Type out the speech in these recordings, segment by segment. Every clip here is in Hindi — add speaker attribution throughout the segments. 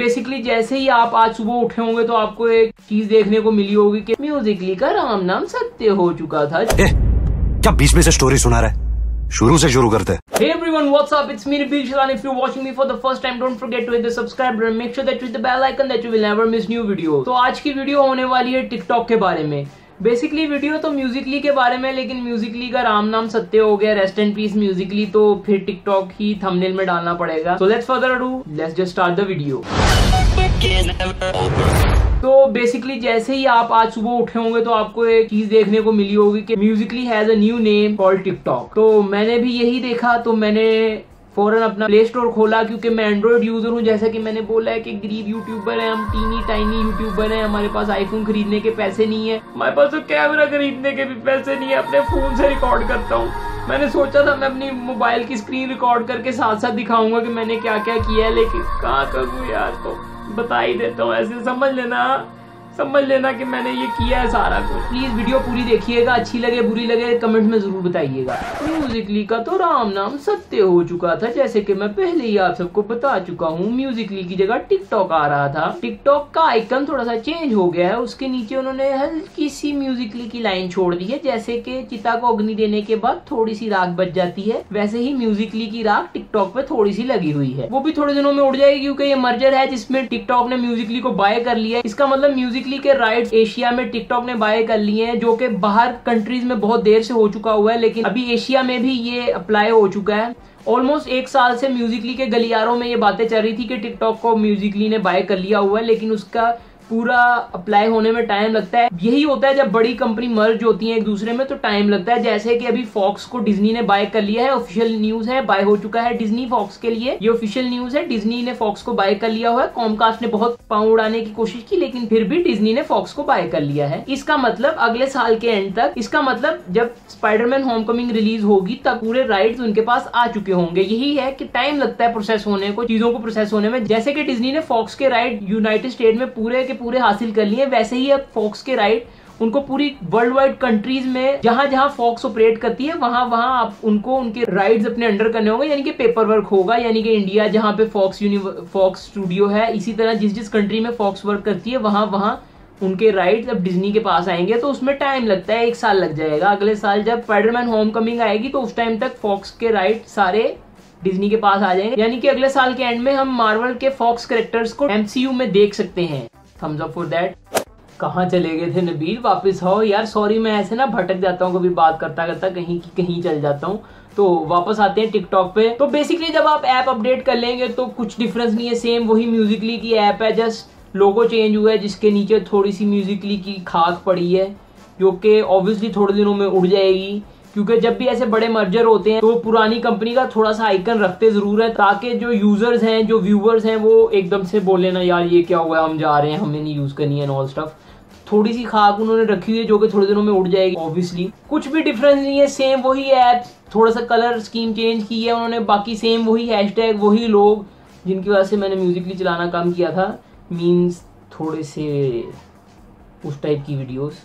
Speaker 1: बेसिकली जैसे ही आप आज सुबह उठे होंगे तो आपको एक चीज़ देखने को मिली होगी कि म्यूजिकली का राम नाम सत्य हो चुका था
Speaker 2: ए, क्या बीच में से स्टोरी सुना रहा है शुरू से शुरू करते हैं
Speaker 1: Hey everyone, what's up? It's me Nabil Shalan. If you're watching me for the first time, don't forget to hit the subscribe button. Make sure that you hit the bell icon that you will never miss new video. तो आज की वीडियो होने वाली है TikTok के बारे में बेसिकली वीडियो तो म्यूजिकली के बारे में, लेकिन म्यूजिकली का राम नाम सत्य हो गया रेस्ट एंड पीस म्यूजिकली तो फिर टिकटॉक ही थंबनेल में डालना पड़ेगा। So let's further do let's just start the video तो बेसिकली जैसे ही आप आज सुबह उठे होंगे तो आपको एक चीज़ देखने को मिली होगी कि Musically has a new name called TikTok तो मैंने भी यही देखा तो मैंने फ़ौरन अपना प्ले स्टोर खोला, क्योंकि मैं एंड्रॉइड यूज़र हूँ। जैसा कि मैंने बोला है कि गरीब यूट्यूबर है, हम टीनी टाइनी यूट्यूबर है। हमारे पास आईफोन खरीदने के पैसे नहीं है। हमारे पास तो कैमरा खरीदने के भी पैसे नहीं है। अपने फ़ोन से रिकॉर्ड करता हूँ। मैंने सोचा था मैं अपनी मोबाइल की स्क्रीन रिकॉर्ड करके साथ साथ दिखाऊँगा कि मैंने क्या क्या किया है, लेकिन कहाँ करूँ यार? तो बता ही देता हूँ, ऐसे समझ लेना। समझ लेना कि मैंने ये किया है सारा कुछ। प्लीज़ वीडियो पूरी देखिएगा, अच्छी लगे, बुरी लगे कमेंट में ज़रूर बताइएगा। म्यूजिकली का तो राम नाम सत्य हो चुका था, जैसे कि मैं पहले ही आप सबको बता चुका हूँ। म्यूजिकली की जगह टिकटॉक आ रहा था। टिकटॉक का आइकन थोड़ा सा चेंज हो गया है, उसके नीचे उन्होंने हल्की सी म्यूजिकली की लाइन छोड़ दी है, जैसे कि चिता को अग्नि देने के बाद थोड़ी सी राग बच जाती है। वैसे ही म्यूजिकली की राग टिकटॉक पे थोड़ी सी लगी हुई है। वो भी थोड़े दिनों में उड़ जाएगी, क्योंकि ये मर्जर है, जिसमें टिकटॉक ने म्यूजिकली को बाय कर लिया इसका मतलब म्यूजिकली के राइट्स एशिया में टिकटॉक ने बाय कर लिए हैं, जो कि बाहर कंट्रीज़ में बहुत देर से हो चुका हुआ है, लेकिन अभी एशिया में भी ये अप्लाई हो चुका है। ऑलमोस्ट एक साल से म्यूजिकली के गलियारों में ये बातें चल रही थी कि टिकटॉक को म्यूजिकली ने बाय कर लिया हुआ है, लेकिन उसका पूरा अप्लाई होने में टाइम लगता है। यही होता है जब बड़ी कंपनी मर्ज होती है एक दूसरे में तो टाइम लगता है। जैसे कि अभी फॉक्स को डिज्नी ने बाय कर लिया है ऑफिशियल न्यूज़ है बाय हो चुका है डिज्नी फॉक्स के लिए। ये ऑफिशियल न्यूज़ है डिज्नी ने फॉक्स को बाय कर लिया हुआ है। कॉमकास्ट ने बहुत पाँव उड़ाने की कोशिश की, लेकिन फिर भी डिज्नी ने फॉक्स को बाय कर लिया है। इसका मतलब अगले साल के एंड तक, इसका मतलब जब स्पाइडरमैन होमकमिंग रिलीज़ होगी, तब पूरे राइट्स उनके पास आ चुके होंगे। यही है कि टाइम लगता है प्रोसेस होने को, चीज़ों को प्रोसेस होने में। जैसे कि डिज्नी ने फॉक्स के राइट यूनाइटेड स्टेट में पूरे के पूरे हासिल कर लिए। वैसे ही अब फॉक्स के राइट उनको पूरी वर्ल्ड वाइड कंट्रीज़ में जहाँ जहाँ फॉक्स ऑपरेट करती है, वहाँ वहाँ आप उनको, उनके राइट्स अपने अंडर करने होंगे, यानी कि पेपर वर्क होगा, यानी कि इंडिया जहाँ पे फॉक्स फॉक्स स्टूडियो है, इसी तरह जिस जिस कंट्री में फॉक्स वर्क करती है, वहाँ वहाँ उनके राइट्स अब डिज्नी के पास आएँगे तो उसमें टाइम लगता है, एक साल लग जाएगा। अगले साल जब स्पाइडरमैन होम कमिंग आएगी तो उस टाइम तक फॉक्स के राइट सारे डिज्नी के पास आ जाएँगे। यानी कि अगले साल के एंड में हम मार्वल के फॉक्स करेक्टर्स को एमसीयू में देख सकते हैं। थम्स अप फॉर दैट कहाँ चले गए थे नबील वापस आओ यार सॉरी मैं ऐसे ना भटक जाता हूँ, कभी बात करता करता कहीं की, कहीं चल जाता हूँ। तो वापस आते हैं टिकटॉक पे। तो बेसिकली जब आप ऐप अपडेट कर लेंगे तो कुछ डिफरेंस नहीं है सेम वही म्यूजिकली की ऐप है जस्ट लोगो चेंज हुआ है, जिसके नीचे थोड़ी सी म्यूजिकली की खाक पड़ी है, जो कि ऑब्वियसली थोड़े दिनों में उड़ जाएगी। क्योंकि जब भी ऐसे बड़े मर्जर होते हैं तो पुरानी कंपनी का थोड़ा सा आइकन रखते ज़रूर है, ताकि जो यूज़र्स हैं, जो व्यूवर्स हैं, वो एकदम से बोले ना, यार, ये क्या हुआ हम जा रहे हैं हमें नहीं यूज़ करनी है ऑल स्टफ़ थोड़ी सी खाक उन्होंने रखी हुई है, जो कि थोड़े दिनों में उड़ जाएगी ऑब्वियसली कुछ भी डिफरेंस नहीं है सेम वही ऐप थोड़ा सा कलर स्कीम चेंज की है उन्होंने, बाकी सेम वही हैशटैग वही लोग, जिनकी वजह से मैंने म्यूजिकली चलाना कम किया था मीन्स थोड़े से उस टाइप की videos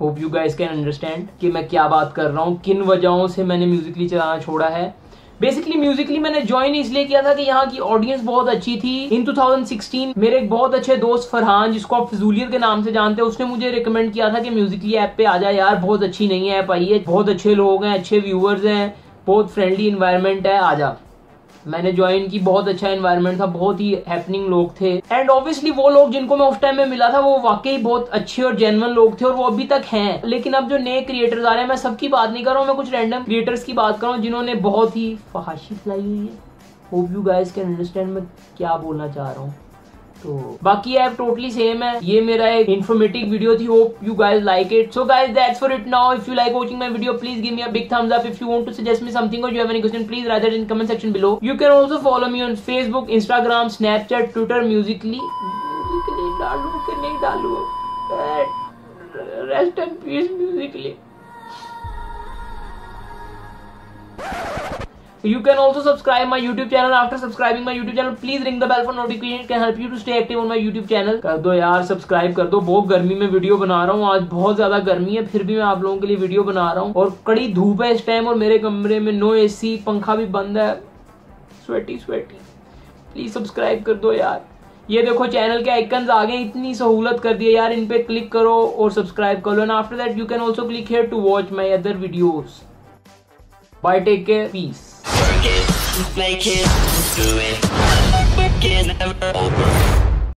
Speaker 1: hope you guys can understand कि मैं क्या बात कर रहा हूँ, किन वजहों से मैंने म्यूजिकली चलाना छोड़ा है। बेसिकली म्यूजिकली मैंने ज्वाइन इसलिए किया था कि यहाँ की ऑडियंस बहुत अच्छी थी। इन 2016 मेरे एक बहुत अच्छे दोस्त फरहान, जिसको आप फिजूलियर के नाम से जानते हैं, उसने मुझे रिकमेंड किया था कि म्यूजिकली ऐप पे आ जाए यार, बहुत अच्छी नहीं है ऐप आई है, बहुत अच्छे लोग हैं, अच्छे व्यूअर्स हैं, बहुत फ्रेंडली इन्वायरमेंट है, आ जा। मैंने ज्वाइन की, बहुत अच्छा एनवायरनमेंट था, बहुत ही हैपनिंग लोग थे। एंड ऑब्वियसली वो लोग जिनको मैं उस टाइम में मिला था, वो वाकई बहुत अच्छे और जेनवन लोग थे और वो अभी तक हैं। लेकिन अब जो नए क्रिएटर्स आ रहे हैं, मैं सबकी बात नहीं कर रहा हूँ, मैं कुछ रैंडम क्रिएटर्स की बात कर रहा हूँ, जिन्होंने बहुत ही फहाशी फैलाई हुई है। Hope you guys can understand मैं क्या बोलना चाह रहा हूँ। तो बाकी ऐप टोटली सेम है। ये मेरा एक इन्फॉर्मेटिव वीडियो थी। Hope you guys like it so guys that's for it now if you like watching my video please give me big thumbs up if you want to suggest me something और you have any question please write in comment section below you can also follow me on Facebook Instagram Snapchat Twitter Musically डालू कि नहीं डालू rest and peace Musically You can also subscribe my YouTube channel. After subscribing my YouTube channel, please ring the bell for notification. Can help you to stay active on my YouTube channel. कर दो यार सब्सक्राइब कर दो बहुत गर्मी में वीडियो बना रहा हूँ आज बहुत ज़्यादा गर्मी है फिर भी मैं आप लोगों के लिए वीडियो बना रहा हूँ और कड़ी धूप है इस टाइम और मेरे कमरे में नो एसी पंखा भी बंद है स्वेटी स्वेटी प्लीज़ सब्सक्राइब कर दो यार ये देखो चैनल के आइकन्स आ गए इतनी सहूलत कर दी है यार इन पे क्लिक करो और सब्सक्राइब करो and after that you can also click here to watch my other videos bye take care peace
Speaker 3: it, make it, do it. Work it, never over.